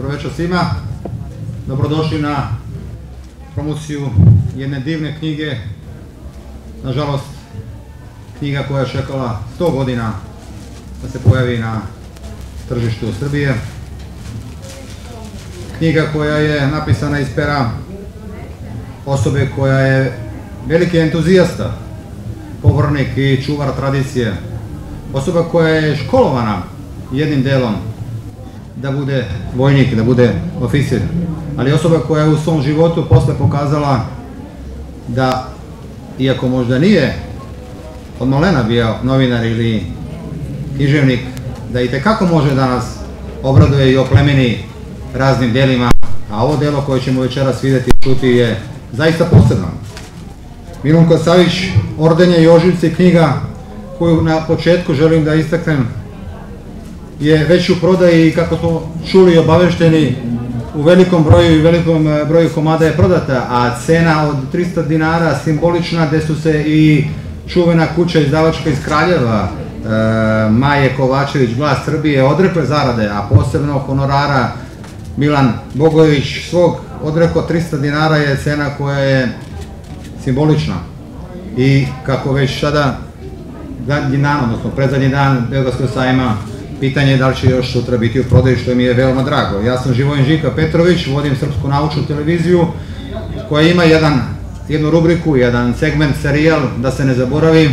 Dobro večer svima, dobrodošli na promociju jedne divne knjige, nažalost knjiga koja je čekala 100 godina da se pojavi na tržištu Srbije. Knjiga koja je napisana iz pera osobe koja je veliki entuzijasta, povornik i čuvar tradicije, osoba koja je školovana jednim delom da bude vojnik, da bude oficir, ali osoba koja je u svom životu posle pokazala da, iako možda nije od malena bio novinar ili književnik, da i tekako može da nas obraduje i oplemeni raznim delima, a ovo delo koje ćemo večeras videti i čuti je zaista posebno. Milunko Savić, Ordenje i oživci knjiga koju na početku želim da istaknem je već u prodaji i kako smo čuli obavešteni u velikom broju i velikom e, broju komada je prodata, a cena od 300 dinara simbolična gde su se i čuvena kuća izdavačka iz Kraljeva, e, Maje Kovačević, Glas Srbije, odrekle zarade, a posebno honorara Milan Bogović svog odreko 300 dinara je cena koja je simbolična. I kako već sada zadnji dan, odnosno predzadnji dan Beogradskog sajma Pitanje je da li će još sutra biti u prodaju, što mi je veoma drago. Ja sam Živojin Žika Petrović, vodim Srpsku naučnu televiziju, koja ima jedan, jednu rubriku, jedan segment, serijal, da se ne zaboravi.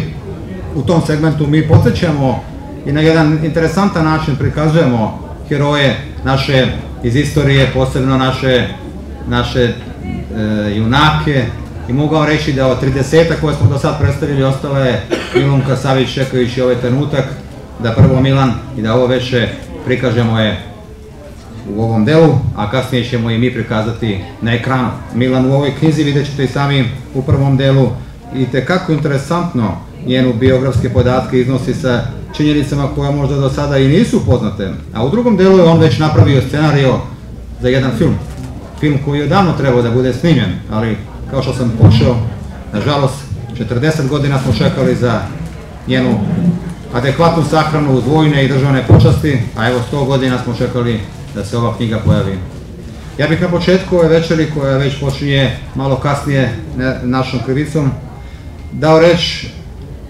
U tom segmentu mi podsjećamo i na jedan interesantan način prikazujemo heroje naše iz istorije, posebno naše, naše e, junake, i mogao reći da od 30 koje smo do sad predstavili ostale Milunka Savić čekajući ovaj trenutak, da prvo Milan i da ovo veče prikažemo je u ovom delu, a kasnije ćemo i mi prikazati na ekranu. Milan u ovoj knjizi vidjet ćete i sami u prvom delu i tekako interesantno njenu biografske podatke iznosi sa činjenicama koje možda do sada i nisu poznate, a u drugom delu je on već napravio scenario za jedan film. Film koji je davno trebao da bude snimljen, ali kao što sam počeo, nažalost, 40 godina smo čekali za njenu adekvatnu sahranu uz vojne i državne počasti, a evo 100 godina smo čekali da se ova knjiga pojavi. Ja bih na početku ove večeri, koja već počinje malo kasnije našom krivicom, dao reč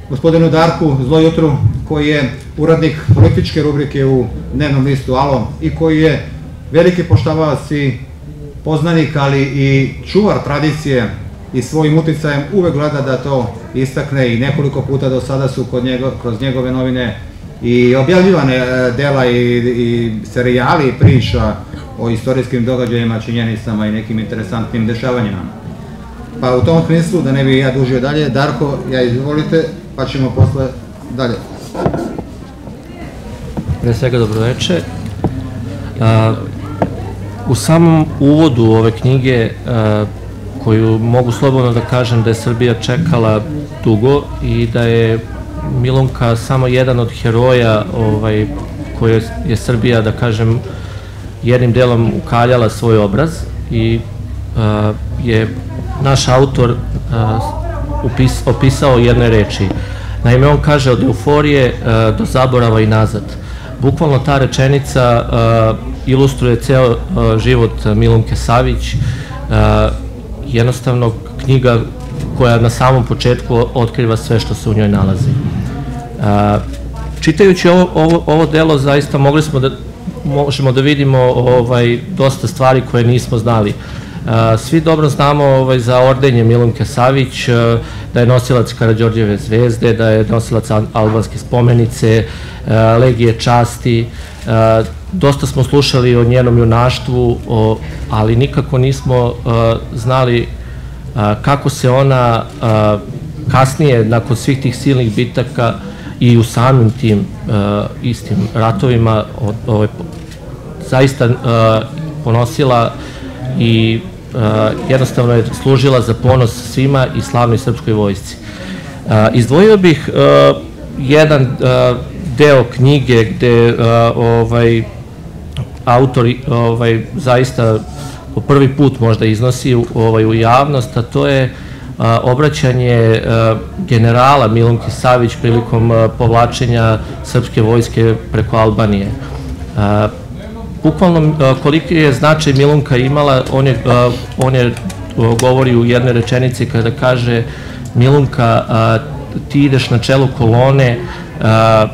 gospodinu Darku Zlo jutru, koji je uradnik političke rubrike u dnevnom listu Alo i koji je veliki poštavalac i poznanik, ali i čuvar tradicije i svojim uticajem uvek gleda da to istakne i nekoliko puta do sada su kod kroz njegove novine i objavljivane e, dela i, i serijali i priča o istorijskim događajima, činjenicama i nekim interesantnim dešavanjima. Pa u tom smislu, da ne bi ja dužio dalje, Darko, ja izvolite, pa ćemo posle dalje. Pre svega dobroveče. u samom uvodu ove knjige koju mogu slobodno da kažem da je Srbija čekala dugo i da je Milunka samo jedan od heroja ovaj, koje je Srbija, da kažem, jednim delom ukaljala svoj obraz i uh, je naš autor uh, upis, opisao jedne reči. Naime, on kaže od euforije uh, do zaborava i nazad. Bukvalno ta rečenica uh, ilustruje ceo uh, život Milunke Savić, uh, jednostavno knjiga koja na samom početku otkriva sve što se u njoj nalazi. Čitajući ovo, ovo, ovo delo, zaista mogli smo da, možemo da vidimo ovaj, dosta stvari koje nismo znali. Svi dobro znamo ovaj, za ordenje Milunke Savić, da je nosilac Karadžorđeve zvezde, da je nosilac albanske spomenice, legije časti, dosta smo slušali o njenom junaštvu, o, ali nikako nismo uh, znali uh, kako se ona uh, kasnije, nakon svih tih silnih bitaka i u samim tim istim ratovima, od, ovaj, zaista uh, ponosila i jednostavno je služila za ponos svima i slavnoj srpskoj vojsci. Izdvojio bih jedan deo knjige gde ovaj autor ovaj, zaista po prvi put možda iznosi ovaj, u javnost, a to je a, obraćanje a, generala Milunke Savić prilikom a, povlačenja srpske vojske preko Albanije. A, bukvalno a, koliki je značaj Milunka imala, on je, a, on je a, govori u jednoj rečenici kada kaže Milunka, a, ti ideš na čelu kolone, a,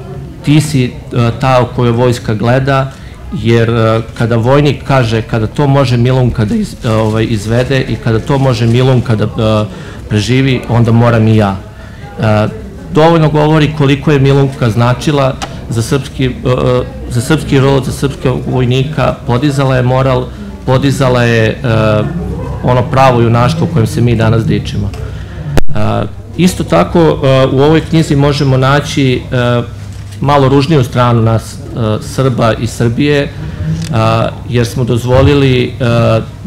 ti si a, ta o kojoj vojska gleda, jer a, kada vojnik kaže, kada to može Milunka da iz, ovaj, izvede i kada to može Milunka da a, preživi, onda moram i ja. A, dovoljno govori koliko je Milunka značila za srpski, a, za srpski rod, za srpskog vojnika, podizala je moral, podizala je ono pravo junaštvo kojem se mi danas dičimo. Isto tako u ovoj knjizi možemo naći malo ružniju stranu nas Srba i Srbije, jer smo dozvolili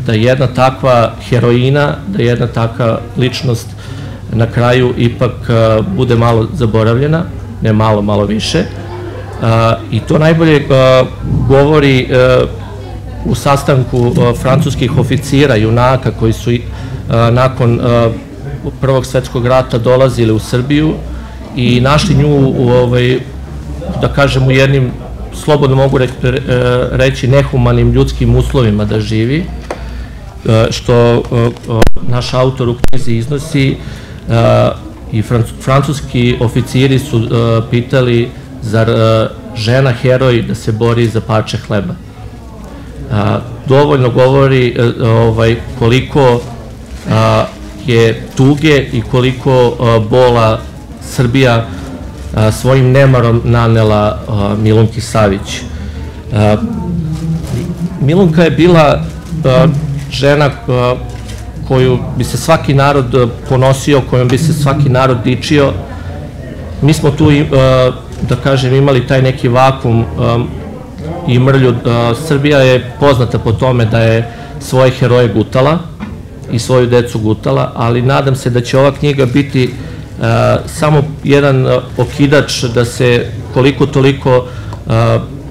da jedna takva heroina, da jedna takva ličnost na kraju ipak bude malo zaboravljena, ne malo, malo više. I to najbolje govori u sastanku francuskih oficira, junaka koji su nakon Prvog svetskog rata dolazili u Srbiju i našli nju u, ovaj, da kažem, u jednim, slobodno mogu reći, nehumanim ljudskim uslovima da živi, što naš autor u knjizi iznosi i francuski oficiri su pitali zar žena heroj da se bori za pače hleba. Dovoljno govori ovaj, koliko je tuge i koliko bola Srbija svojim nemarom nanela Milunki Savić. Milunka je bila žena koju bi se svaki narod ponosio, kojom bi se svaki narod dičio. Mi smo tu, da kažem, imali taj neki vakum i mrlju. Srbija je poznata po tome da je svoje heroje gutala, i svoju decu gutala, ali nadam se da će ova knjiga biti samo jedan okidač da se koliko toliko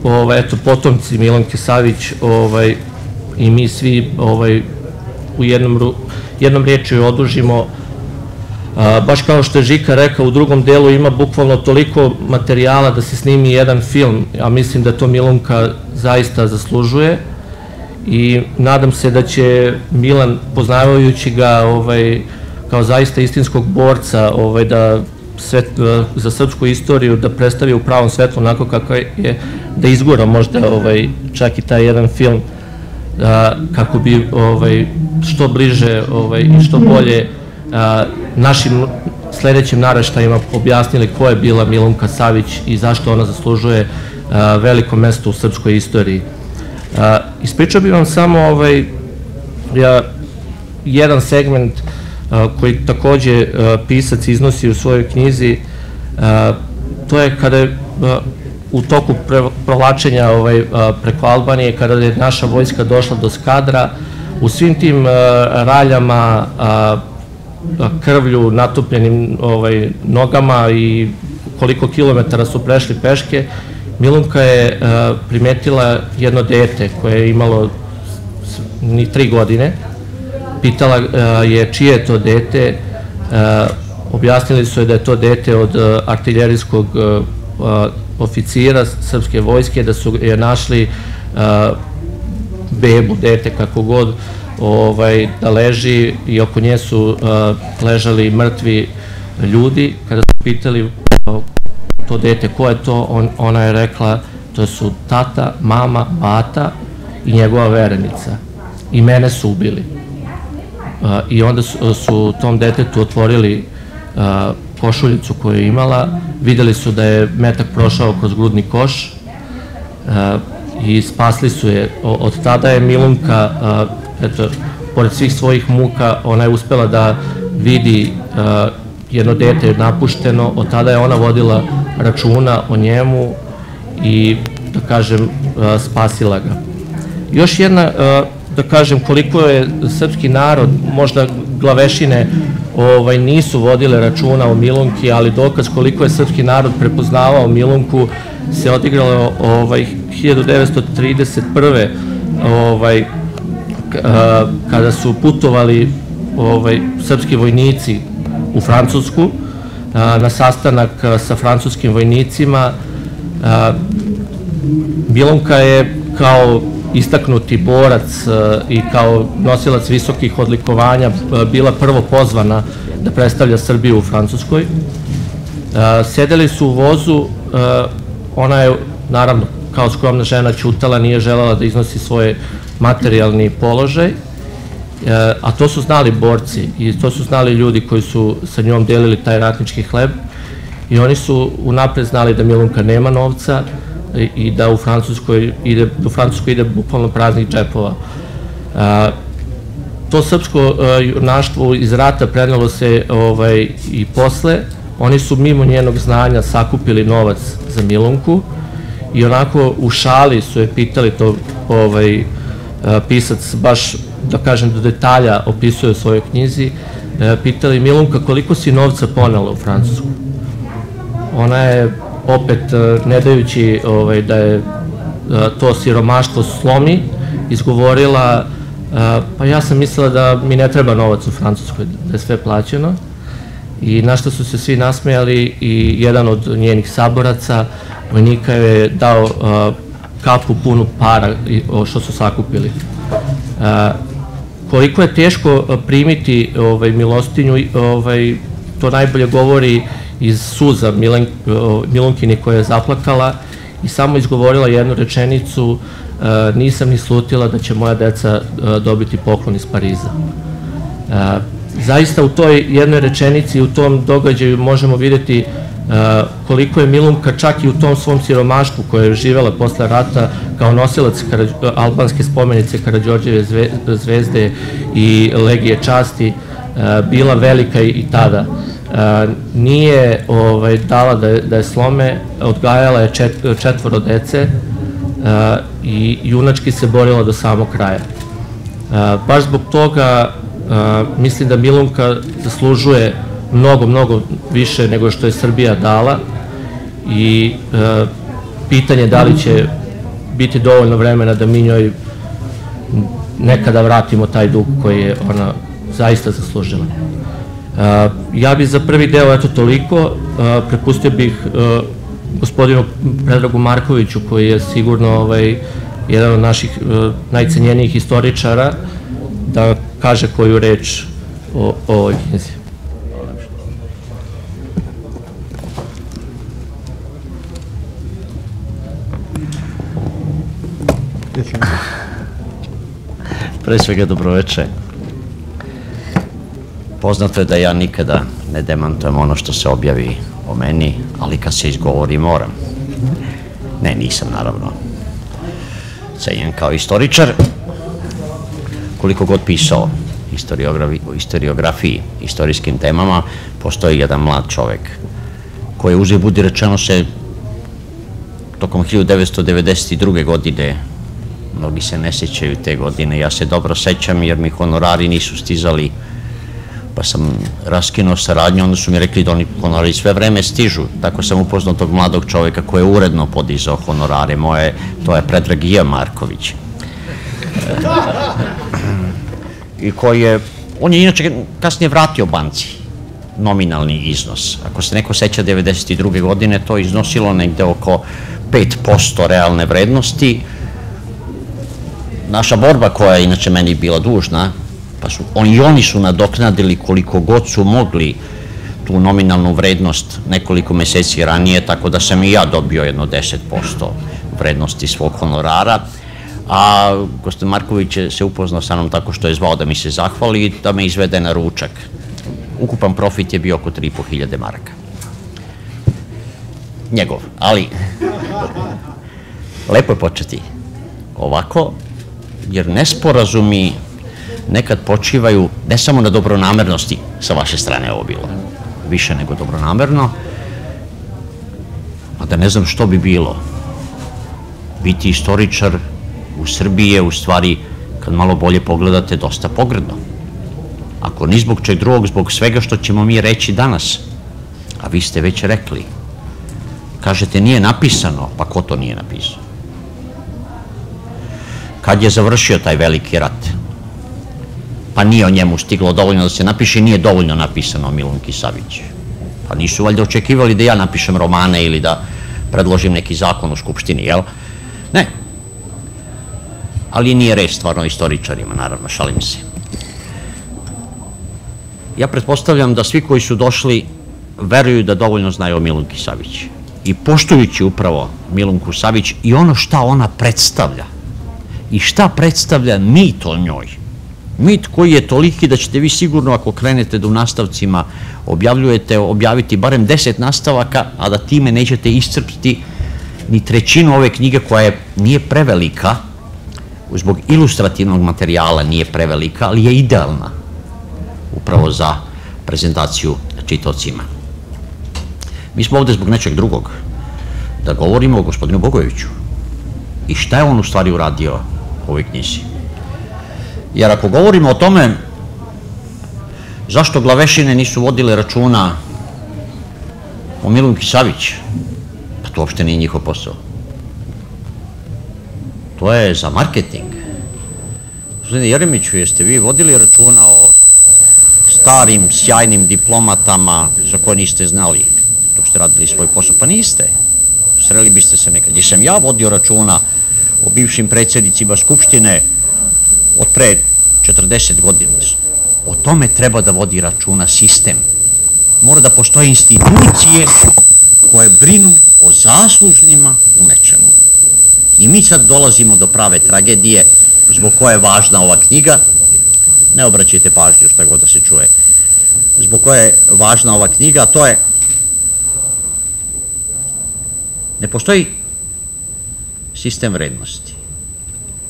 ovaj, eto, potomci Milanke Savić ovaj, i mi svi ovaj, u jednom, jednom odužimo. Baš kao što je Žika rekao, u drugom delu ima bukvalno toliko materijala da se snimi jedan film, a mislim da to Milunka zaista zaslužuje. I nadam se da će Milan, poznavajući ga ovaj, kao zaista istinskog borca, ovaj, da svet, za srpsku istoriju da predstavi u pravom svetlu onako kako je, da izgura možda ovaj, čak i taj jedan film da, kako bi ovaj, što bliže ovaj, i što bolje a, našim sledećim naraštajima objasnili ko je bila Milunka Savić i zašto ona zaslužuje a, veliko mesto u srpskoj istoriji. A, ispričao bih vam samo ovaj, ja, jedan segment a, koji takođe pisac iznosi u svojoj knjizi, to je kada je u toku provlačenja ovaj, preko Albanije, kada je naša vojska došla do Skadra, u svim tim raljama, krvlju, natopljenim ovaj, nogama i koliko kilometara su prešli peške, Milunka je primetila jedno dete koje je imalo ni tri godine, pitala e, je čije je to dete, e, objasnili su je da je to dete od artiljerijskog oficira srpske vojske, da su je našli bebu, dete, kako god, ovaj, da leži i oko nje su ležali mrtvi ljudi. Kada su pitali to dete, ko je to, on, ona je rekla, to su tata, mama, bata i njegova verenica. I mene su ubili. I onda su, su tom detetu otvorili uh, košuljicu koju je imala, videli su da je metak prošao kroz grudni koš uh, i spasli su je. O, od tada je Milunka, uh, eto, pored svih svojih muka, ona je uspela da vidi uh, jedno dete napušteno, od tada je ona vodila računa o njemu i, da kažem, spasila ga. Još jedna, da kažem, koliko je srpski narod, možda glavešine ovaj, nisu vodile računa o Milunki, ali dokaz koliko je srpski narod prepoznavao Milunku se odigralo ovaj, 1931. Ovaj, kada su putovali ovaj, srpski vojnici u Francusku, na sastanak sa francuskim vojnicima. Milonka je kao istaknuti borac e, i kao nosilac visokih odlikovanja e, bila prvo pozvana da predstavlja Srbiju u Francuskoj. E, sedeli su u vozu, ona je naravno kao skromna žena čutala, nije želala da iznosi svoj materijalni položaj, a to su znali borci i to su znali ljudi koji su sa njom delili taj ratnički hleb i oni su unapred znali da Milunka nema novca i da u Francuskoj ide, u Francuskoj ide bukvalno praznih džepova. To srpsko junaštvo iz rata prenelo se ovaj, i posle, oni su mimo njenog znanja sakupili novac za Milunku i onako u šali su je pitali to ovaj, pisac baš da kažem do detalja opisuje u svojoj knjizi, e, pitali Milunka koliko si novca ponela u Francusku ona je opet e, ne dajući ovaj, da je e, to siromaštvo slomi, izgovorila e, pa ja sam mislila da mi ne treba novac u Francuskoj, da je sve plaćeno i na što su se svi nasmejali i jedan od njenih saboraca, vojnika je dao kapu punu para što su sakupili. Koliko je teško primiti ovaj, milostinju, ovaj, to najbolje govori iz suza Milan, Milunkini koja je zaplakala i samo izgovorila jednu rečenicu e, nisam ni slutila da će moja deca e, dobiti poklon iz Pariza. E, zaista u toj jednoj rečenici, u tom događaju možemo videti koliko je Milunka čak i u tom svom siromaštvu koje je živela posle rata kao nosilac albanske spomenice Karadžorđeve zvezde i Legije časti bila velika i tada nije ovaj, dala da da je slome, odgajala je čet, četvoro dece i junački se borila do samog kraja. Baš zbog toga mislim da Milunka zaslužuje mnogo, mnogo više nego što je Srbija dala i pitanje da li će biti dovoljno vremena da mi njoj nekada vratimo taj dug koji je ona zaista zaslužila. Uh, ja bih za prvi deo eto toliko, uh, prepustio bih uh, gospodinu Predragu Markoviću koji je sigurno ovaj, jedan od naših najcenjenijih historičara da kaže koju reč o, o ovoj knjizi. Pre svega dobroveče. Poznato je da ja nikada ne demantujem ono što se objavi o meni, ali kad se izgovori moram. Ne, nisam naravno cenjen kao istoričar. Koliko god pisao o historiografiji, istorijskim temama, postoji jedan mlad čovek koji je uzeo budi rečeno se tokom 1992. godine mnogi se ne sećaju te godine, ja se dobro sećam jer mi honorari nisu stizali pa sam raskinuo saradnju, onda su mi rekli da oni honorari sve vreme stižu, tako sam upoznao tog mladog čoveka koji je uredno podizao honorare moje, to je Predrag Ija Marković. I koji je, on je inače kasnije vratio banci nominalni iznos. Ako se neko seća 92. godine, to je iznosilo negde oko 5% realne vrednosti. Naša borba koja je inače meni bila dužna, pa su, on, i oni su nadoknadili koliko god su mogli tu nominalnu vrednost nekoliko meseci ranije, tako da sam i ja dobio jedno 10% vrednosti svog honorara, a Kostan Marković je se upoznao sa mnom tako što je zvao da mi se zahvali i da me izvede na ručak. Ukupan profit je bio oko 3.500 maraka. Njegov, ali lepo je početi ovako, jer nesporazumi nekad počivaju ne samo na dobronamernosti, sa vaše strane ovo bilo, više nego dobronamerno, a da ne znam što bi bilo. Biti istoričar u Srbiji je u stvari, kad malo bolje pogledate, dosta pogredno. Ako ni zbog čeg drugog, zbog svega što ćemo mi reći danas, a vi ste već rekli, kažete nije napisano, pa ko to nije napisao? Kad je završio taj veliki rat? Pa nije o njemu stiglo dovoljno da se napiše, nije dovoljno napisano o Milunki Savić. Pa nisu valjda očekivali da ja napišem romane ili da predložim neki zakon u Skupštini, jel? Ne. ali nije reč stvarno istoričarima, naravno, šalim se. Ja pretpostavljam da svi koji su došli veruju da dovoljno znaju o Milunki Savić. I poštujući upravo Milunku Savić i ono šta ona predstavlja i šta predstavlja mit o njoj, mit koji je toliki da ćete vi sigurno ako krenete da u nastavcima objavljujete, objaviti barem deset nastavaka, a da time nećete iscrpiti ni trećinu ove knjige koja je, nije prevelika, zbog ilustrativnog materijala nije prevelika, ali je idealna upravo za prezentaciju čitocima. Mi smo ovde zbog nečeg drugog, da govorimo o gospodinu Bogojeviću i šta je on u stvari uradio u ovoj knjizi. Jer ako govorimo o tome zašto glavešine nisu vodile računa o Milunki Savić, pa to uopšte nije njihov posao. To je za marketing. Gospodine Jeremiću, jeste vi vodili računa o starim, sjajnim diplomatama za koje niste znali dok ste radili svoj posao? Pa niste. Sreli biste se nekad. Jesam ja vodio računa o bivšim predsjednicima Skupštine od pre 40 godina. O tome treba da vodi računa sistem. Mora da postoje institucije koje brinu o zaslužnima u nečemu. I mi sad dolazimo do prave tragedije zbog koje je važna ova knjiga. Ne obraćajte pažnju šta god da se čuje. Zbog koje je važna ova knjiga, a to je ne postoji sistem vrednosti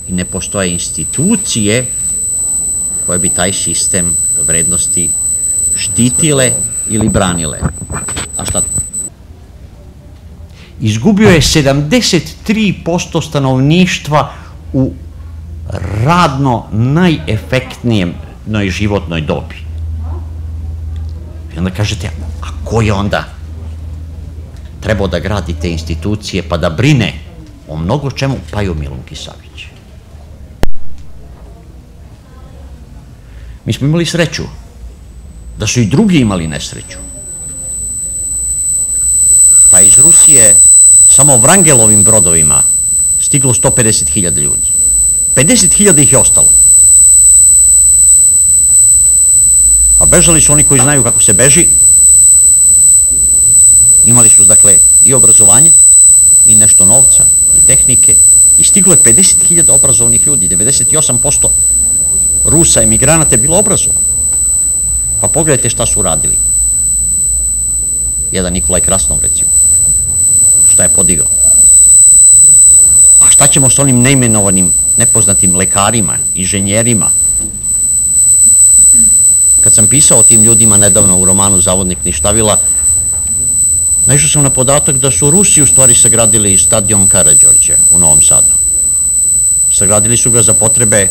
i ne postoje institucije koje bi taj sistem vrednosti štitile ili branile. A šta? Izgubio je 73% stanovništva u radno najefektnijem životnoj dobi. I onda kažete, a ko je onda trebao da gradi te institucije pa da brine o mnogo čemu, pa i o Milunki Savić. Mi smo imali sreću da su i drugi imali nesreću. Pa iz Rusije samo Vrangelovim brodovima stiglo 150.000 ljudi. 50.000 ih je ostalo. A bežali su oni koji znaju kako se beži. Imali su, dakle, i obrazovanje, i nešto novca, i tehnike, i stiglo je 50.000 obrazovnih ljudi, 98% Rusa, emigranata je bilo obrazovano. Pa pogledajte šta su radili. Jedan Nikolaj Krasnov, recimo. Šta je podigao. A šta ćemo s onim neimenovanim, nepoznatim lekarima, inženjerima? Kad sam pisao o tim ljudima nedavno u romanu Zavodnik Ništavila, naišao sam na podatak da su Rusi u stvari sagradili stadion Karadžorđe u Novom Sadu. Sagradili su ga za potrebe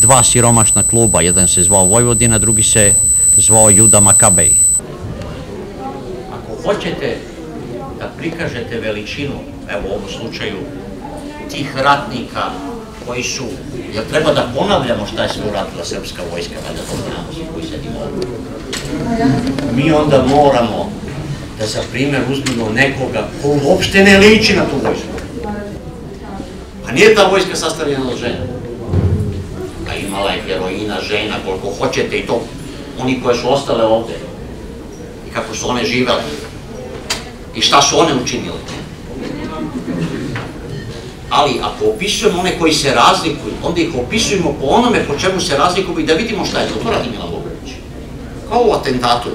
dva siromašna kluba, jedan se zvao Vojvodina, drugi se zvao Juda Makabej. Ako hoćete da prikažete veličinu, evo u ovom slučaju, tih ratnika koji su, jel treba da ponavljamo šta je sve uradila srpska vojska, da to znamo koji sedimo ovdje. Mi onda moramo da za primjer uzmemo nekoga ko uopšte ne liči na tu vojsku. A nije ta vojska sastavljena od žena a imala je heroina, žena, koliko hoćete i to, oni koje su ostale ovde, i kako su one živele, i šta su one učinile. Ali ako opisujemo one koji se razlikuju, onda ih opisujemo po onome po čemu se razlikuju i da vidimo šta je to. To radi Milan Bogović. Kao u atentatu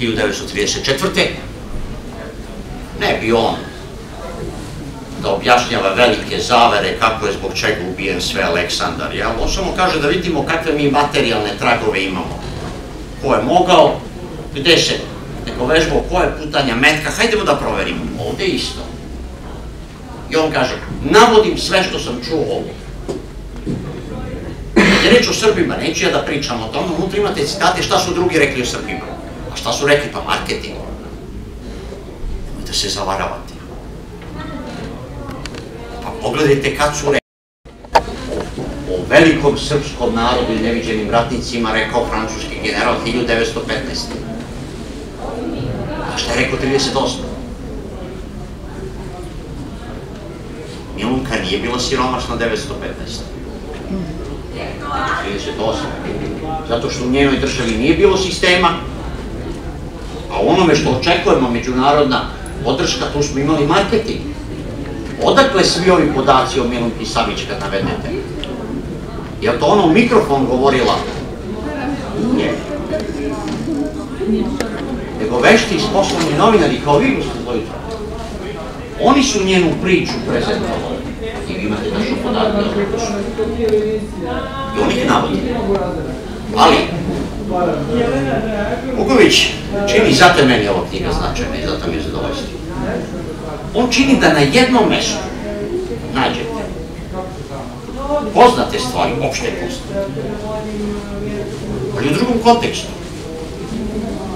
1934. Ne bi on da objašnjava velike zavere kako je zbog čega ubijen sve Aleksandar. Ja? On samo kaže da vidimo kakve mi materijalne tragove imamo. Ko je mogao, gde se neko vežbao, ko je putanja metka, hajdemo da proverimo. Ovde isto. I on kaže, navodim sve što sam čuo ovo. Je reč o Srbima, neću ja da pričam o tome, unutra imate citate šta su drugi rekli o Srbima. A šta su rekli? Pa marketing. Nemojte se zavaravati. Pogledajte kad su rekli o velikom srpskom narodu i neviđenim ratnicima rekao francuski general 1915. A šta je rekao 38. Milunka nije bila siromašna 915. 38. Zato što u njenoj državi nije bilo sistema, a onome što očekujemo međunarodna podrška, tu smo imali marketing. Odakle svi ovi podaci o Milunki Savić kad navedete? Je to ona u mikrofon govorila? Nije. Nego vešti i poslovni novinari kao vi, gospodin. Oni su njenu priču prezentovali. I vi imate našu podatke. I oni ih navodi. Ali, Vuković čini, zato meni ova knjiga značajna i zato mi je zadovoljstvo. On čini da na jednom mestu nađete poznate stvari, opšte poznate, ali u drugom kontekstu.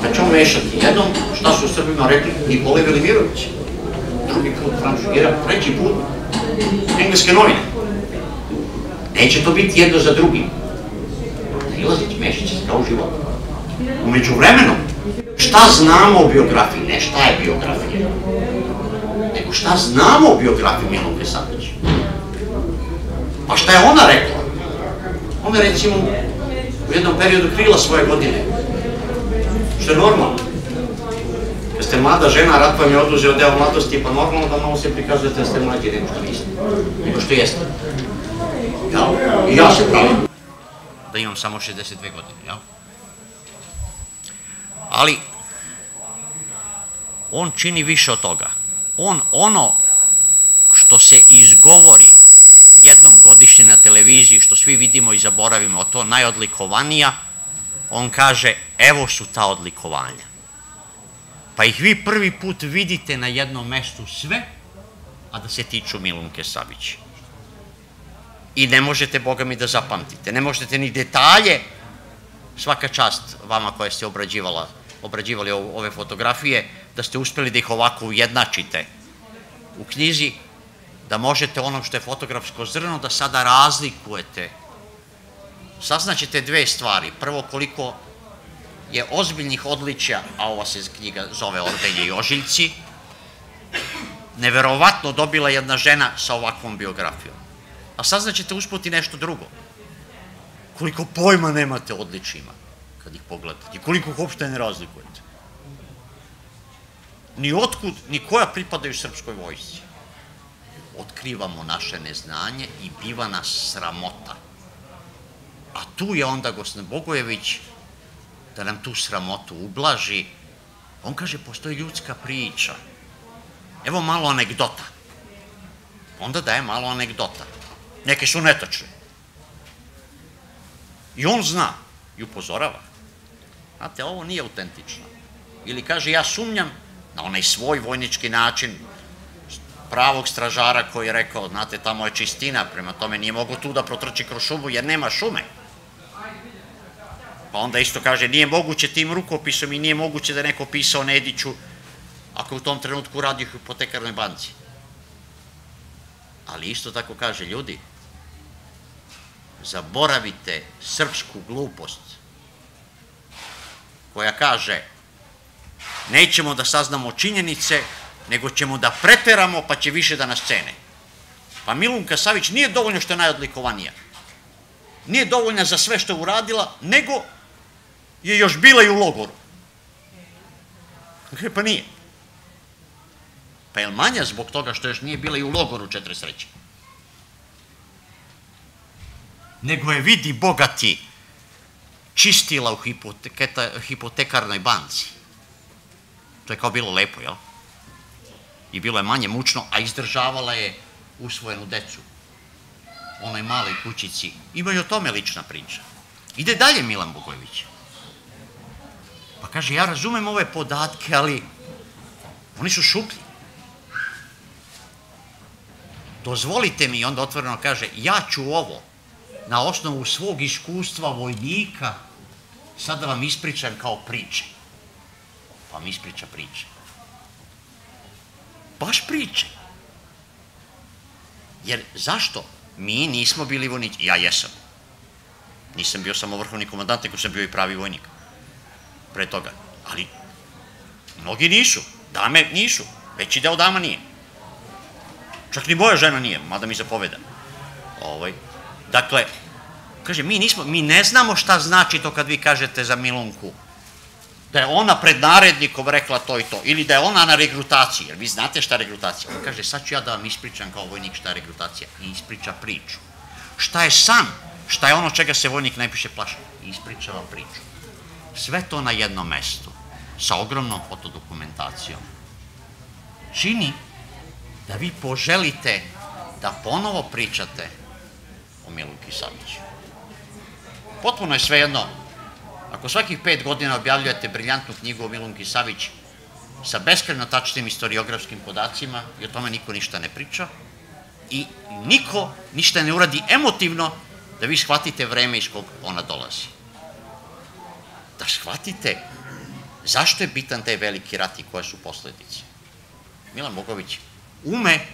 Pa ćemo mešati jednom šta su Srbima rekli Nikole Velimirović, drugi put Franšugira, treći put engleske novine. Neće to biti jedno za drugim. Prilazit, mešat će se kao u životu. Umeđu vremenu, šta znamo o biografiji, ne šta je biografija, nego šta znamo o biografiji Milunke Savić. Pa šta je ona rekla? Ona je recimo u jednom periodu krila svoje godine. Što je normalno. Kad ste mlada žena, rat vam je oduzeo deo mladosti, pa normalno da malo se prikazujete da ste mlađi nego što niste. Nego što jeste. Jel? I ja se pravim da imam samo 62 godine, jel? Ali, on čini više od toga. On ono što se izgovori jednom godišnje na televiziji, što svi vidimo i zaboravimo, to najodlikovanija, on kaže, evo su ta odlikovanja. Pa ih vi prvi put vidite na jednom mestu sve, a da se tiču Milunke Savić. I ne možete, Boga mi, da zapamtite. Ne možete ni detalje, svaka čast vama koja ste obrađivala, obrađivali ove fotografije, da ste uspeli da ih ovako ujednačite u knjizi, da možete ono što je fotografsko zrno, da sada razlikujete. Saznaćete dve stvari. Prvo, koliko je ozbiljnih odličja, a ova se knjiga zove Ordenje i ožiljci, neverovatno dobila jedna žena sa ovakvom biografijom. A saznaćete usput i nešto drugo. Koliko pojma nemate odličima kad ih pogledate koliko ih uopšte ne razlikujete. Ni otkud, ni koja pripadaju srpskoj vojsci. Otkrivamo naše neznanje i biva nas sramota. A tu je onda gospodin Bogojević da nam tu sramotu ublaži. On kaže, postoji ljudska priča. Evo malo anegdota. Onda daje malo anegdota. Neke su netačne. I on zna i upozorava. Znate, ovo nije autentično. Ili kaže, ja sumnjam na onaj svoj vojnički način pravog stražara koji je rekao, znate, tamo je čistina, prema tome nije mogo tu da protrči kroz šumu jer nema šume. Pa onda isto kaže, nije moguće tim rukopisom i nije moguće da je neko pisao Nediću ako je u tom trenutku radio hipotekarnoj banci. Ali isto tako kaže, ljudi, zaboravite srpsku glupost koja kaže nećemo da saznamo činjenice, nego ćemo da preteramo pa će više da nas cene. Pa Milunka Savić nije dovoljno što je najodlikovanija. Nije dovoljna za sve što je uradila, nego je još bila i u logoru. Pa nije. Pa je manja zbog toga što još nije bila i u logoru 43. Nego je vidi bogati čistila u hipotekarnoj banci. To je kao bilo lepo, jel? I bilo je manje mučno, a izdržavala je usvojenu decu. Onoj maloj kućici. Ima i o tome lična priča. Ide dalje Milan Bogojević. Pa kaže, ja razumem ove podatke, ali oni su šuplji. Dozvolite mi, onda otvoreno kaže, ja ću ovo na osnovu svog iskustva vojnika sad da vam ispričam kao priče. Pa mi ispriča priče. Baš priče. Jer zašto? Mi nismo bili vojnici. Ja jesam. Nisam bio samo vrhovni komandant, nego sam bio i pravi vojnik. Pre toga. Ali, mnogi nisu. Dame nisu. Veći deo dama nije. Čak ni moja žena nije, mada mi zapoveda. Ovaj. Dakle, kaže, mi, nismo, mi ne znamo šta znači to kad vi kažete za Milunku, da je ona pred narednikom rekla to i to, ili da je ona na regrutaciji, jer vi znate šta je regrutacija. On kaže, sad ću ja da vam ispričam kao vojnik šta je regrutacija. I ispriča priču. Šta je san? Šta je ono čega se vojnik najpiše plaši? I ispriča vam priču. Sve to na jednom mestu, sa ogromnom fotodokumentacijom. Čini da vi poželite da ponovo pričate o Milunki Saviću. Potpuno je svejedno Ako svakih pet godina objavljujete briljantnu knjigu o Milunki Savić sa beskreno tačnim istoriografskim podacima i o tome niko ništa ne priča i niko ništa ne uradi emotivno da vi shvatite vreme iz kog ona dolazi. Da shvatite zašto je bitan taj veliki rat i koje su posledice. Milan Bogović ume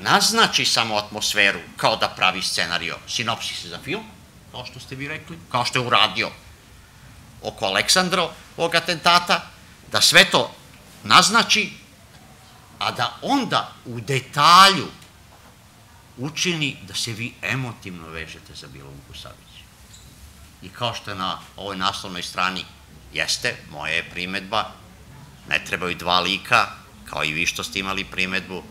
naznači samo atmosferu kao da pravi scenario, sinopsis za film, kao što ste vi rekli, kao što je uradio oko Aleksandra ovog atentata, da sve to naznači, a da onda u detalju učini da se vi emotivno vežete za Milunku Savić. I kao što na ovoj naslovnoj strani jeste, moja je primetba, ne trebaju dva lika, kao i vi što ste imali primetbu,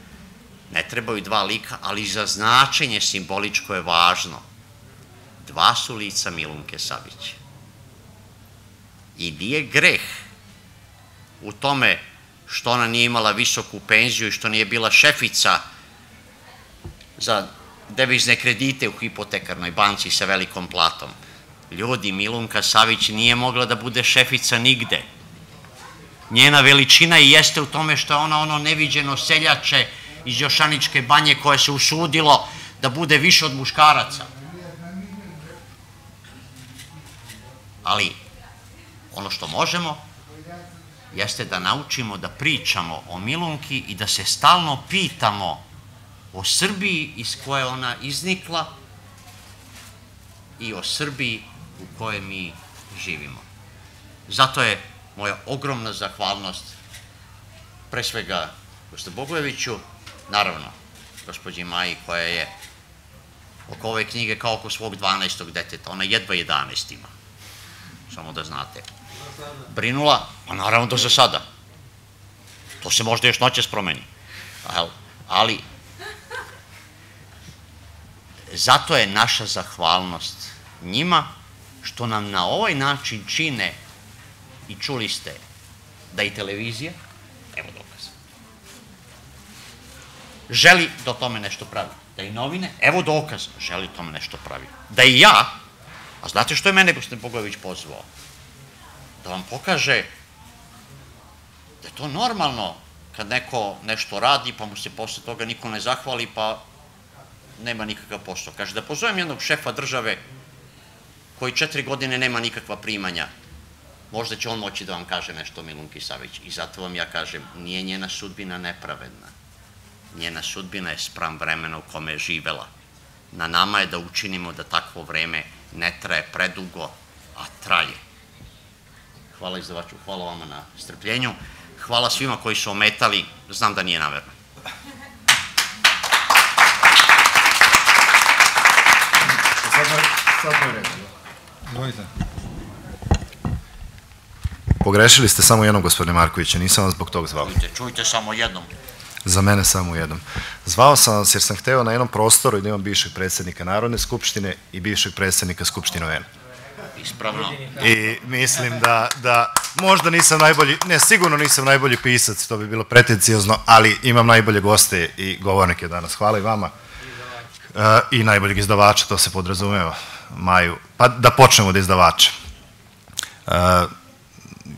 ne trebaju dva lika, ali za značenje simboličko je važno dva su lica Milunke Savić. I nije greh u tome što ona nije imala visoku penziju i što nije bila šefica za devizne kredite u hipotekarnoj banci sa velikom platom. Ljudi, Milunka Savić nije mogla da bude šefica nigde. Njena veličina i jeste u tome što ona ono neviđeno seljače iz Jošaničke banje koje se usudilo da bude više od muškaraca. Ali, ono što možemo, jeste da naučimo da pričamo o Milunki i da se stalno pitamo o Srbiji iz koje ona iznikla i o Srbiji u kojoj mi živimo. Zato je moja ogromna zahvalnost pre svega gospod Bogojeviću, naravno gospođi Maji koja je oko ove knjige kao oko svog 12. deteta, ona jedva 11 ima samo da znate. Brinula, pa naravno da za sada. To se možda još noćas promeni. Ali, zato je naša zahvalnost njima što nam na ovaj način čine i čuli ste da i televizija, evo dokaz, želi da o tome nešto pravi. Da i novine, evo dokaz, želi tome nešto pravi. Da i ja, A znate što je mene gospodin Bogović pozvao? Da vam pokaže da je to normalno kad neko nešto radi, pa mu se posle toga niko ne zahvali, pa nema nikakav posao. Kaže, da pozovem jednog šefa države koji četiri godine nema nikakva primanja, možda će on moći da vam kaže nešto Milunki Savić. I zato vam ja kažem, nije njena sudbina nepravedna. Njena sudbina je spram vremena u kome je živela. Na nama je da učinimo da takvo vreme ne traje predugo, a traje. Hvala izdavaču, hvala vama na strpljenju. Hvala svima koji su ometali, znam da nije namerno. Pogrešili ste samo jednom, gospodine Markoviće, nisam vas zbog toga zvao. Čujte, čujte samo jednom. Za mene samo jednom. Zvao sam vas jer sam hteo na jednom prostoru da imam bivšeg predsednika Narodne skupštine i bivšeg predsednika Skupštine UN. Ispravno. I mislim da, da možda nisam najbolji, ne, sigurno nisam najbolji pisac, to bi bilo pretencijozno, ali imam najbolje goste i govornike danas. Hvala i vama. Uh, I najboljeg izdavača, to se podrazumeva, Maju. Pa da počnemo od izdavača. Uh,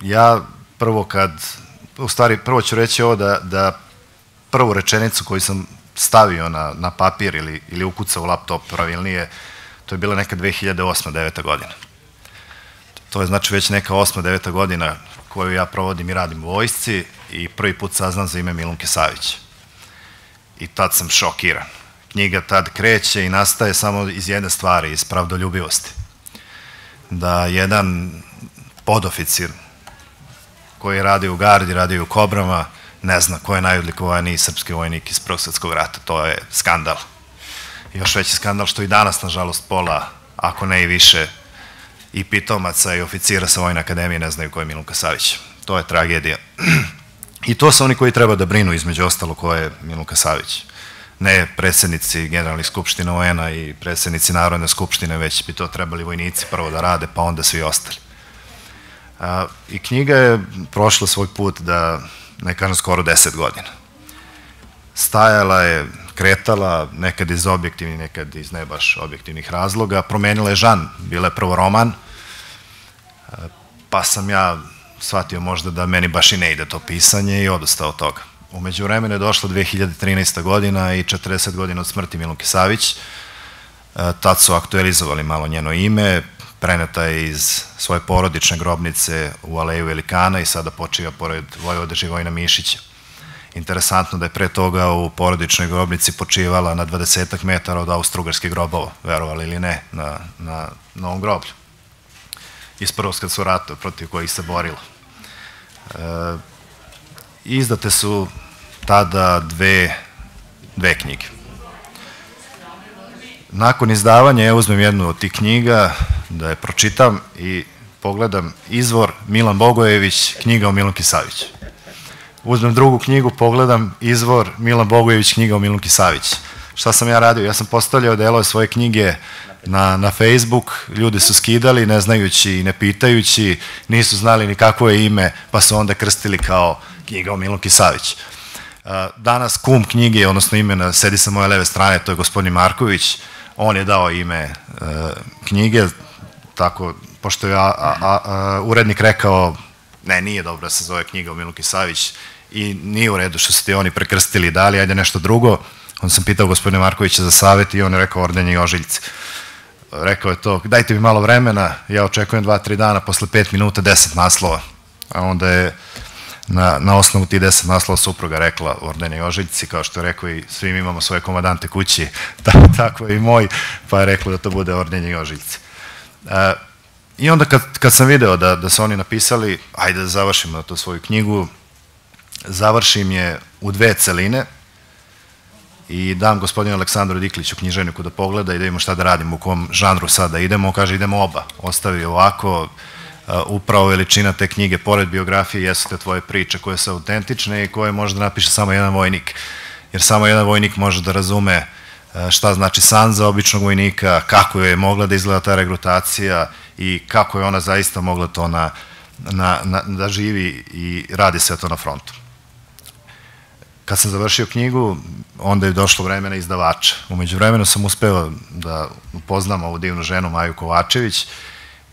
ja prvo kad, u stvari prvo ću reći ovo da, da prvu rečenicu koju sam stavio na, na papir ili, ili ukucao u laptop pravilnije, to je bila neka 2008-2009 godina. To je znači već neka 8-9 godina koju ja provodim i radim u vojsci i prvi put saznam za ime Milunke Savić. I tad sam šokiran. Knjiga tad kreće i nastaje samo iz jedne stvari, iz pravdoljubivosti. Da jedan podoficir koji radi u gardi, radi u kobrama, ne zna ko je najodlikovaniji srpski vojnik iz Prvog svetskog rata. To je skandal. Još veći skandal što i danas, nažalost, pola, ako ne i više, i pitomaca i oficira sa Vojne akademije ne znaju ko je Milunka Savić. To je tragedija. I to su oni koji treba da brinu, između ostalo, ko je Milunka Savić. Ne predsednici generalnih skupština UN-a i predsednici Narodne skupštine, već bi to trebali vojnici prvo da rade, pa onda svi ostali. I knjiga je prošla svoj put da, ne kažem, skoro deset godina. Stajala je, kretala, nekad iz objektivnih, nekad iz ne baš objektivnih razloga. Promenila je žan, bila je prvo roman, pa sam ja shvatio možda da meni baš i ne ide to pisanje i odostao od toga. Umeđu vremenu je došla 2013. godina i 40 godina od smrti Milunke Savić. Tad su aktualizovali malo njeno ime, preneta je iz svoje porodične grobnice u Aleju Velikana i sada počiva pored Vojvode Živojna Mišića. Interesantno da je pre toga u porodičnoj grobnici počivala na 20 metara od austro-ugarskih grobova, verovali ili ne, na, na novom groblju. Iz prvog su rata protiv kojih se borila. E, izdate su tada dve, dve knjige. Nakon izdavanja ja uzmem jednu od tih knjiga da je pročitam i pogledam izvor Milan Bogojević, knjiga o Milunki Savić. Uzmem drugu knjigu, pogledam izvor Milan Bogojević, knjiga o Milunki Savić. Šta sam ja radio? Ja sam postavljao delove svoje knjige na, na Facebook, ljudi su skidali ne znajući i ne pitajući, nisu znali ni kakvo je ime, pa su onda krstili kao knjiga o Milunki Savić. Danas kum knjige, odnosno imena, sedi sa moje leve strane, to je gospodin Marković, on je dao ime e, knjige, tako, pošto je a, a, a, urednik rekao, ne, nije dobro da se zove knjiga o Miluki Savić i nije u redu što su ti oni prekrstili i dali, ajde nešto drugo. On sam pitao gospodine Markovića za savjet i on je rekao ordenje i ožiljci. Rekao je to, dajte mi malo vremena, ja očekujem dva, tri dana, posle pet minuta, deset naslova. A onda je na, na osnovu ti deset naslova supruga rekla Ordene i Ožiljci, kao što je rekao i svi mi imamo svoje komandante kući, tako je i moj, pa je rekla da to bude Ordenje i Ožiljci. E, I onda kad, kad sam video da, da su oni napisali, ajde da završimo tu svoju knjigu, završim je u dve celine i dam gospodinu Aleksandru Dikliću književniku da pogleda i da vidimo šta da radimo, u kom žanru sada idemo, kaže idemo oba, ostavi ovako, upravo veličina te knjige, pored biografije, jesu te tvoje priče koje su autentične i koje može da napiše samo jedan vojnik. Jer samo jedan vojnik može da razume šta znači san za običnog vojnika, kako je mogla da izgleda ta regrutacija i kako je ona zaista mogla to na, na, da živi i radi sve to na frontu. Kad sam završio knjigu, onda je došlo vreme na izdavača. Umeđu vremenu sam uspeo da upoznam ovu divnu ženu Maju Kovačević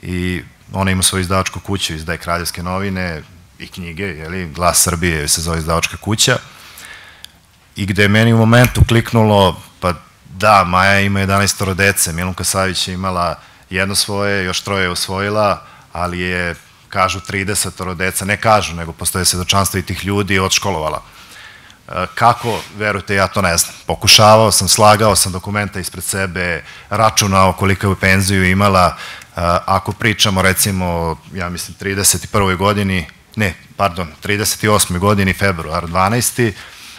i ona ima svoju izdavačku kuću, izdaje kraljevske novine i knjige, jeli, Glas Srbije se zove izdavačka kuća, i gde je meni u momentu kliknulo, pa da, Maja ima 11 dece, Milunka Savić je imala jedno svoje, još troje je usvojila, ali je, kažu, 30 deca, ne kažu, nego postoje svedočanstva i tih ljudi odškolovala. E, kako, verujte, ja to ne znam. Pokušavao sam, slagao sam dokumenta ispred sebe, računao koliko je penziju imala, Ako pričamo recimo, ja mislim, 31. godini, ne, pardon, 38. godini, februar 12.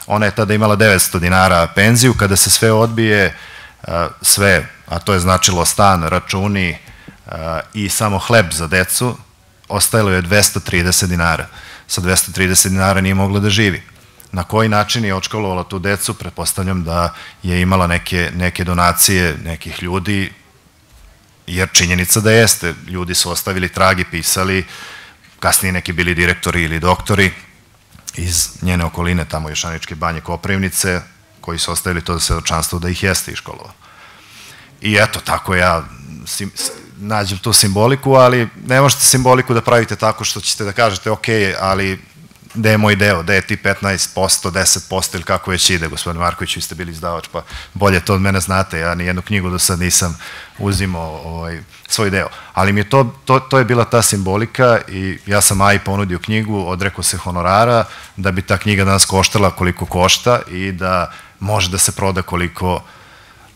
Ona je tada imala 900 dinara penziju, kada se sve odbije, sve, a to je značilo stan, računi i samo hleb za decu, ostajalo je 230 dinara. Sa 230 dinara nije mogla da živi. Na koji način je očkolovala tu decu, pretpostavljam da je imala neke, neke donacije nekih ljudi, jer činjenica da jeste, ljudi su ostavili tragi, pisali, kasnije neki bili direktori ili doktori iz njene okoline, tamo Jošaničke banje Koprivnice, koji su ostavili to svedočanstvo da ih jeste iškolova. I eto, tako ja nađem tu simboliku, ali ne možete simboliku da pravite tako što ćete da kažete ok, ali gde je moj deo, gde je ti 15%, 10% ili kako već ide, gospodin Marković, vi ste bili izdavač, pa bolje to od mene znate, ja ni jednu knjigu do sad nisam uzimao ovaj, svoj deo. Ali mi je to, to, je bila ta simbolika i ja sam Aji ponudio knjigu, odrekao se honorara, da bi ta knjiga danas koštala koliko košta i da može da se proda koliko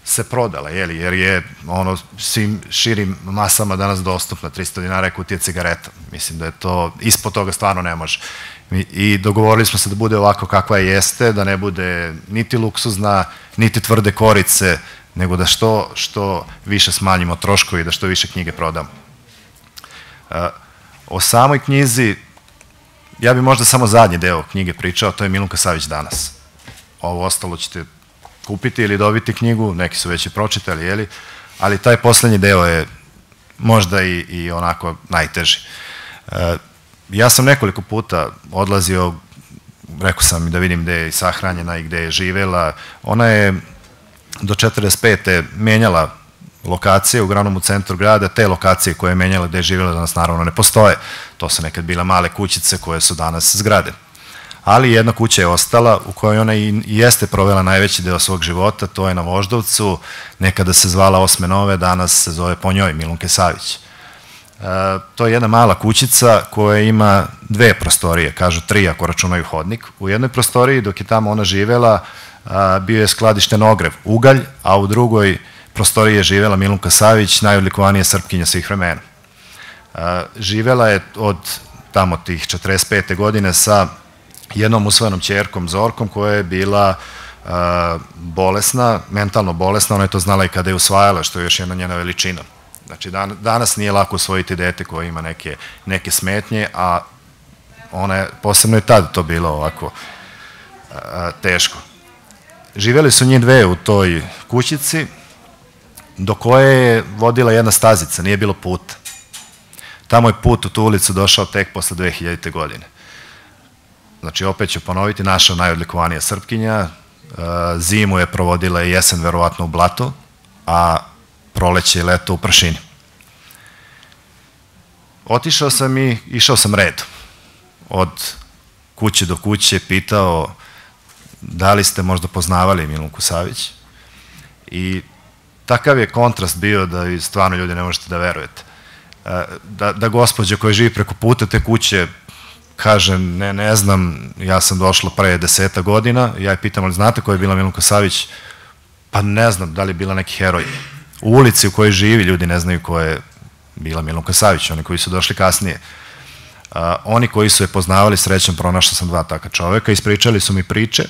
se prodala, jer je ono svim širim masama danas dostupna, 300 dinara je kutija cigareta. Mislim da je to, ispod toga stvarno ne može. I, I dogovorili smo se da bude ovako kakva jeste, da ne bude niti luksuzna, niti tvrde korice, nego da što, što više smanjimo troškovi i da što više knjige prodamo. E, o samoj knjizi, ja bi možda samo zadnji deo knjige pričao, to je Milunka Savić danas. Ovo ostalo ćete kupiti ili dobiti knjigu, neki su već i pročitali, jeli? ali taj poslednji deo je možda i, i onako najteži. E, ja sam nekoliko puta odlazio, rekao sam da vidim gde je sahranjena i gde je živela. Ona je do 45. menjala lokacije, uglavnom u centru grada, te lokacije koje je menjala gde je živjela danas naravno ne postoje. To su nekad bile male kućice koje su danas zgrade. Ali jedna kuća je ostala u kojoj ona i jeste provela najveći deo svog života, to je na Voždovcu, nekada se zvala Osme Nove, danas se zove po njoj Milunke Savić. E, to je jedna mala kućica koja ima dve prostorije, kažu tri ako računaju hodnik. U jednoj prostoriji dok je tamo ona živela bio je skladišten ogrev, ugalj, a u drugoj prostoriji je živela Milunka Savić, najodlikovanija srpkinja svih vremena. Živela je od tamo tih 45. godine sa jednom usvojenom čerkom Zorkom koja je bila bolesna, mentalno bolesna, ona je to znala i kada je usvajala, što je još jedna njena veličina. Znači, dan, danas nije lako usvojiti dete koje ima neke, neke smetnje, a ona je, posebno je tad to bilo ovako teško. Živeli su njih dve u toj kućici, do koje je vodila jedna stazica, nije bilo puta. Tamo je put u tu ulicu došao tek posle 2000. godine. Znači, opet ću ponoviti, naša najodlikovanija Srpkinja, zimu je provodila i jesen verovatno u blatu, a proleće i leto u prašini. Otišao sam i išao sam red. Od kuće do kuće pitao da li ste možda poznavali Milunku Savić i takav je kontrast bio da i stvarno ljudi ne možete da verujete. E, da, da gospođa koja živi preko puta te kuće kaže, ne, ne znam, ja sam došla pre deseta godina, ja je pitam, ali znate koja je bila Milunka Savić? Pa ne znam, da li je bila neki heroj. U ulici u kojoj živi ljudi ne znaju ko je bila Milunka Savić, oni koji su došli kasnije. Uh, oni koji su je poznavali, srećom, pronašao sam dva taka čoveka, ispričali su mi priče,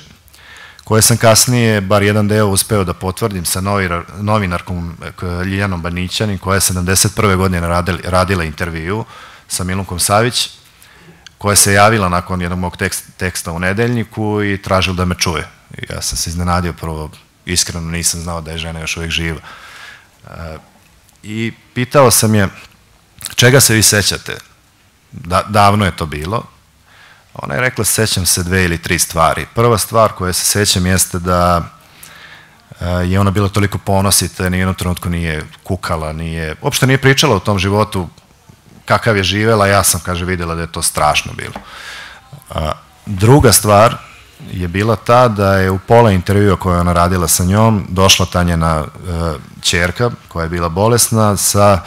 koje sam kasnije, bar jedan deo, uspeo da potvrdim sa novinarkom Ljijanom Banićanin, koja je 71. godine radila, radila intervju sa Milunkom Savić, koja se javila nakon jednog mog teksta u nedeljniku i tražila da me čuje. Ja sam se iznenadio, prvo iskreno nisam znao da je žena još uvijek živa. I pitao sam je, čega se vi sećate? Da, davno je to bilo, Ona je rekla, sećam se dve ili tri stvari. Prva stvar koja se sećam jeste da e, je ona bila toliko ponosita, ni jednom trenutku nije kukala, nije, uopšte nije pričala o tom životu kakav je živela, ja sam, kaže, videla da je to strašno bilo. Druga stvar je bila ta da je u pola intervjua koje ona radila sa njom došla ta njena čerka e, koja je bila bolesna sa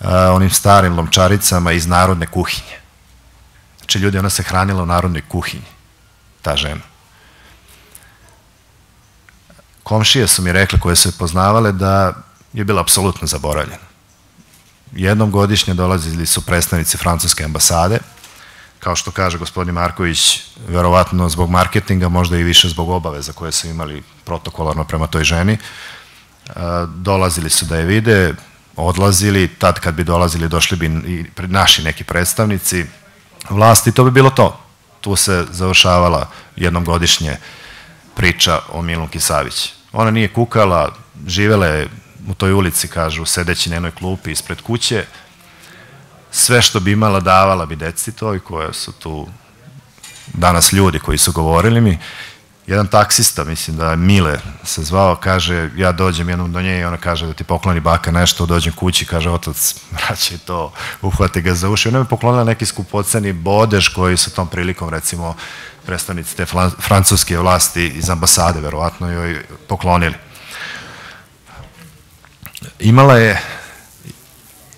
e, onim starim lomčaricama iz narodne kuhinje. Znači, ljudi, ona se hranila u narodnoj kuhinji, ta žena. Komšije su mi rekli, koje su je poznavale, da je bila apsolutno zaboravljena. Jednom godišnje dolazili su predstavnici francuske ambasade, kao što kaže gospodin Marković, verovatno zbog marketinga, možda i više zbog obaveza koje su imali protokolarno prema toj ženi, dolazili su da je vide, odlazili, tad kad bi dolazili došli bi i naši neki predstavnici, vlasti, to bi bilo to. Tu se završavala jednom godišnje priča o Milunki Savić. Ona nije kukala, živela je u toj ulici, kažu, sedeći na jednoj klupi ispred kuće. Sve što bi imala davala bi deci toj, koje su tu danas ljudi koji su govorili mi jedan taksista, mislim da Mile se zvao, kaže, ja dođem jednom do nje i ona kaže da ti pokloni baka nešto, dođem kući, kaže, otac, vraćaj to, uhvati ga za uši. Ona me poklonila neki skupoceni bodež koji su tom prilikom, recimo, predstavnici te francuske vlasti iz ambasade, verovatno, joj poklonili. Imala je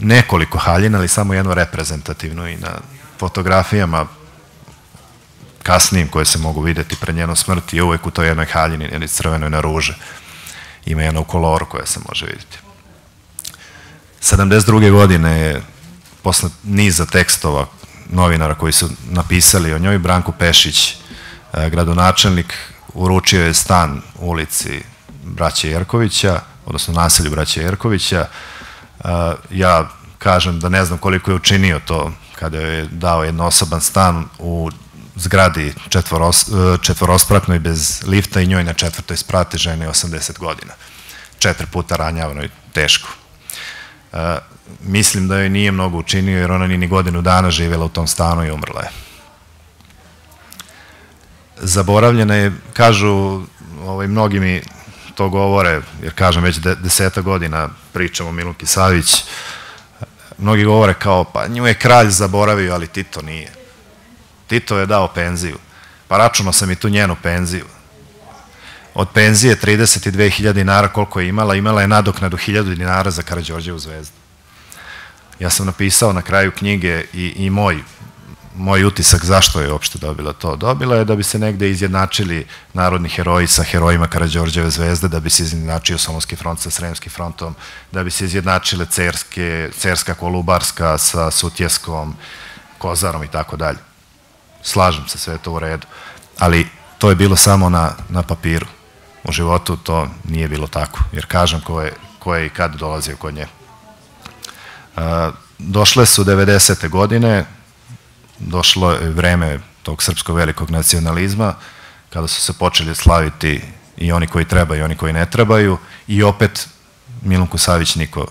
nekoliko haljina, ali samo jedno reprezentativno i na fotografijama kasnijim koje se mogu videti pred njenom smrti je uvek u toj jednoj haljini ili crvenoj na ruže. Ima jedno u koloru koje se može vidjeti. 72. godine je posle niza tekstova novinara koji su napisali o njoj, Branko Pešić, e, gradonačelnik, uručio je stan u ulici braća Jerkovića, odnosno naselju braća Jerkovića. Ja kažem da ne znam koliko je učinio to kada je dao jednosoban stan u zgradi četvoros, četvorospratnoj bez lifta i njoj na četvrtoj sprati žene 80 godina. Četiri puta ranjavano i teško. E, mislim da joj nije mnogo učinio jer ona ni godinu dana živjela u tom stanu i umrla je. Zaboravljena je, kažu, ovaj, mnogi mi to govore, jer kažem već de, deseta godina pričam o Milunki Savić, mnogi govore kao, pa nju je kralj zaboravio, ali Tito nije. Tito je dao penziju. Pa računao sam i tu njenu penziju. Od penzije 32.000 dinara koliko je imala, imala je nadoknadu 1000 dinara za Karadžorđevu zvezdu. Ja sam napisao na kraju knjige i, i moj moj utisak zašto je uopšte dobila to. Dobila je da bi se negde izjednačili narodni heroji sa herojima Karadžorđeve zvezde, da bi se izjednačio Solonski front sa Sremskim frontom, da bi se izjednačile Cerske, Cerska Kolubarska sa Sutjeskom, Kozarom i tako dalje. Slažem se, sve to u redu. Ali to je bilo samo na, na papiru. U životu to nije bilo tako, jer kažem ko je, i kad dolazio kod nje. Došle su 90. godine, došlo je vreme tog srpskog velikog nacionalizma, kada su se počeli slaviti i oni koji treba i oni koji ne trebaju, i opet Milunku Savić niko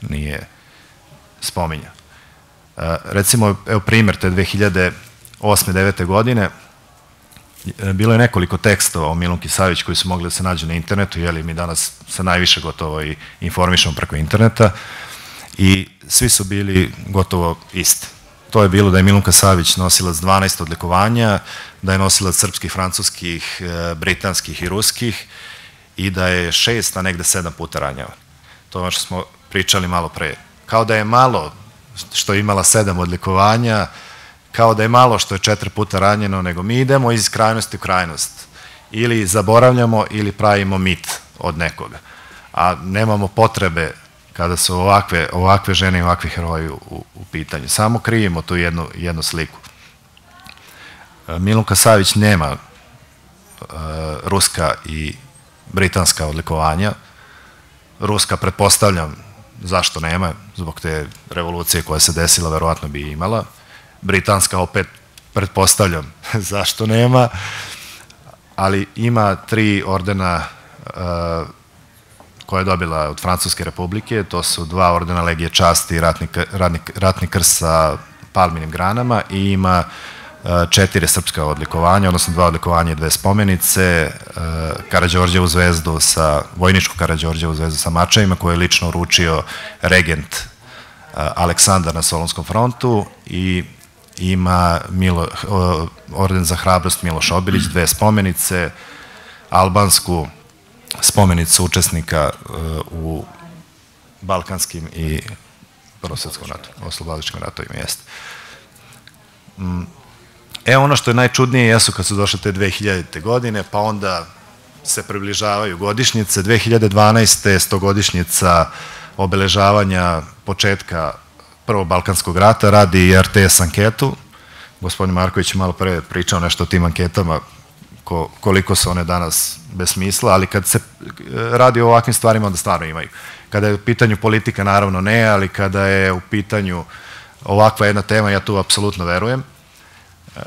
nije spominjao. Recimo, evo primjer te 2008. 9. godine, bilo je nekoliko tekstova o Milunki Savić koji su mogli da se nađu na internetu, jeli mi danas se najviše gotovo i informišemo preko interneta, i svi su bili gotovo isti to je bilo da je Milunka Savić nosilac 12 odlikovanja, da je nosilac srpskih, francuskih, e, britanskih i ruskih i da je šest, a negde sedam puta ranjava. To je ono što smo pričali malo pre. Kao da je malo što je imala sedam odlikovanja, kao da je malo što je četiri puta ranjeno, nego mi idemo iz krajnosti u krajnost. Ili zaboravljamo ili pravimo mit od nekoga. A nemamo potrebe kada su ovakve, ovakve žene i ovakvi heroji u, u pitanju. Samo krivimo tu jednu, jednu sliku. E, Milunka Savić nema uh, ruska i britanska odlikovanja. Ruska, pretpostavljam, zašto nema, zbog te revolucije koja se desila, verovatno bi imala. Britanska opet, pretpostavljam, zašto nema, ali ima tri ordena uh, koja je dobila od Francuske republike, to su dva ordena Legije časti i ratni, krst sa palminim granama i ima e, četiri srpska odlikovanja, odnosno dva odlikovanja i dve spomenice, e, Karadžorđevu zvezdu sa, vojničku Karadžorđevu zvezdu sa mačajima koju je lično uručio regent e, Aleksandar na Solonskom frontu i ima Milo, orden za hrabrost Miloš Obilić, dve spomenice, albansku spomenicu učesnika uh, u Balkanskim i Prvosvetskom ratu, oslobodičkom ratovima jeste. Mm. E, ono što je najčudnije jesu kad su došle te 2000. godine, pa onda se približavaju godišnjice. 2012. je stogodišnjica obeležavanja početka Prvog Balkanskog rata, radi i RTS anketu. Gospodin Marković je malo pre pričao nešto o tim anketama, ko, koliko su one danas bez smisla, ali kad se e, radi o ovakvim stvarima, onda stvarno imaju. Kada je u pitanju politika, naravno ne, ali kada je u pitanju ovakva jedna tema, ja tu apsolutno verujem. E,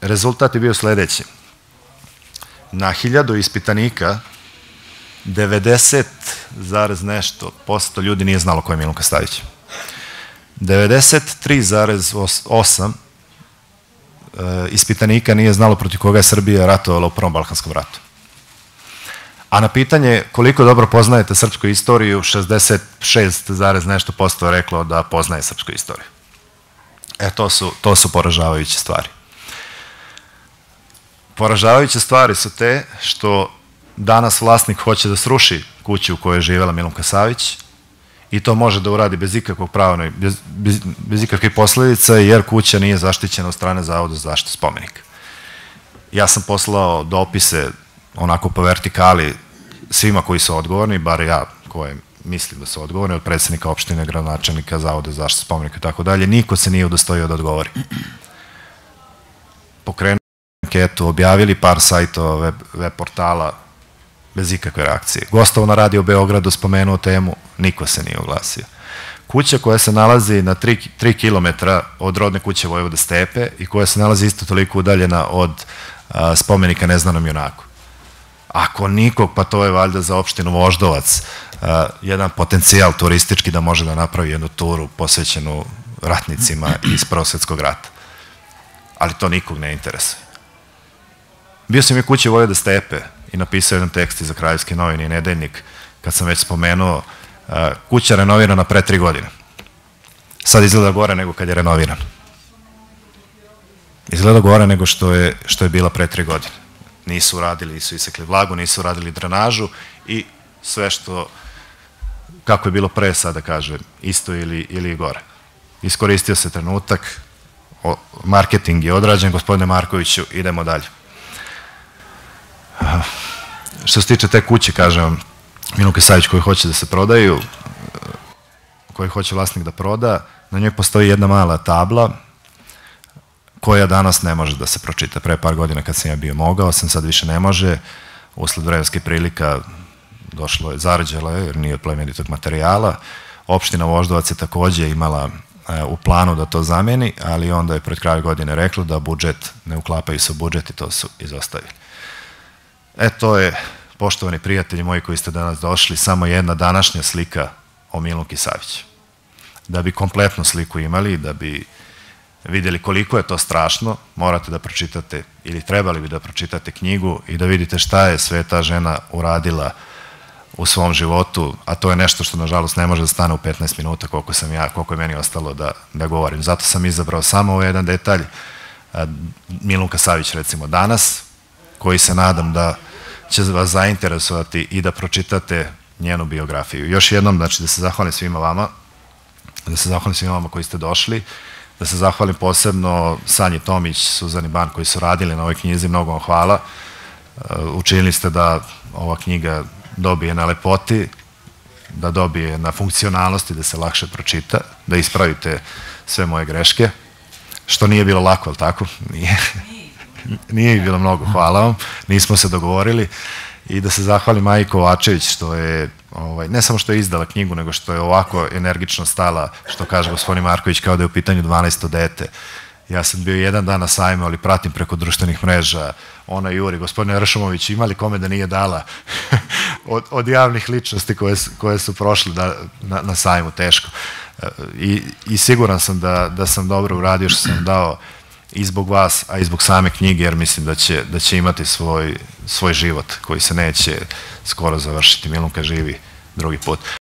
rezultat je bio sledeći. Na hiljadu ispitanika 90, zarez nešto posto ljudi nije znalo ko je Milunka Stavić. 93,8 E, ispitanika nije znalo protiv koga je Srbija ratovala u Prvom Balkanskom ratu. A na pitanje koliko dobro poznajete srpsku istoriju, 66, nešto posto je reklo da poznaje srpsku istoriju. E, to su, to su poražavajuće stvari. Poražavajuće stvari su te što danas vlasnik hoće da sruši kuću u kojoj je živjela Milunka Savić, i to može da uradi bez ikakvog pravnog, bez, bez, bez ikakvih posledica, jer kuća nije zaštićena od strane Zavoda za zaštitu spomenika. Ja sam poslao dopise onako po vertikali svima koji su odgovorni, bar ja, koje mislim da su odgovorni, od predsednika opštine, gradonačelnika, zavode zaštite spomenika i tako dalje, niko se nije udostojio da odgovori. Pokrenuli anketu, objavili par sajtova, web, web portala, bez ikakve reakcije. Gostovo na radio Beogradu spomenuo temu, niko se nije oglasio. Kuća koja se nalazi na 3, 3 km od rodne kuće Vojvoda Stepe i koja se nalazi isto toliko udaljena od spomenika neznanom junaku. Ako nikog, pa to je valjda za opštinu Voždovac jedan potencijal turistički da može da napravi jednu turu posvećenu ratnicima iz Prosvetskog rata. Ali to nikog ne interesuje. Bio sam i kući Vojvoda Stepe i napisao jedan tekst za Kraljevske novine i nedeljnik, kad sam već spomenuo, kuća renovirana pre tri godine. Sad izgleda gore nego kad je renoviran. Izgleda gore nego što je, što je bila pre tri godine. Nisu uradili, nisu isekli vlagu, nisu uradili drenažu i sve što, kako je bilo pre, sada kaže, isto ili, ili gore. Iskoristio se trenutak, marketing je odrađen, gospodine Markoviću, idemo dalje. Što se tiče te kuće, kažem vam, Miluka Savić koji hoće da se prodaju, koji hoće vlasnik da proda, na njoj postoji jedna mala tabla koja danas ne može da se pročita. Pre par godina kad sam ja bio mogao, sam sad više ne može. Usled vremenske prilika došlo je, zarađalo je, jer nije plemenitog materijala. Opština Voždovac je takođe imala e, u planu da to zameni, ali onda je pred kraju godine reklo da budžet ne uklapaju sa budžet i to su izostavili. E, to je, poštovani prijatelji moji koji ste danas došli, samo jedna današnja slika o Milunki Savić. Da bi kompletnu sliku imali, da bi videli koliko je to strašno, morate da pročitate ili trebali bi da pročitate knjigu i da vidite šta je sve ta žena uradila u svom životu, a to je nešto što nažalost ne može da stane u 15 minuta koliko sam ja, koliko je meni ostalo da, da govorim. Zato sam izabrao samo ovaj jedan detalj, Milunka Savić recimo danas, koji se nadam da će vas zainteresovati i da pročitate njenu biografiju. Još jednom, znači, da se zahvalim svima vama, da se zahvalim svima vama koji ste došli, da se zahvalim posebno Sanji Tomić, Suzani Ban koji su radili na ovoj knjizi, mnogo vam hvala. Uh, učinili ste da ova knjiga dobije na lepoti, da dobije na funkcionalnosti, da se lakše pročita, da ispravite sve moje greške, što nije bilo lako, ali tako? Nije. Nije bilo mnogo, hvala vam. Nismo se dogovorili. I da se zahvali Maji Kovačević što je, ovaj, ne samo što je izdala knjigu, nego što je ovako energično stala, što kaže gospodin Marković, kao da je u pitanju 12. dete. Ja sam bio jedan dan na sajmu, ali pratim preko društvenih mreža. Ona Juri, gospodine Ršumović, imali kome da nije dala od, od javnih ličnosti koje, koje su prošle da, na, na sajmu, teško. I, I siguran sam da, da sam dobro uradio što sam dao i zbog vas, a i zbog same knjige, jer mislim da će, da će imati svoj, svoj život koji se neće skoro završiti. Milunka živi drugi put.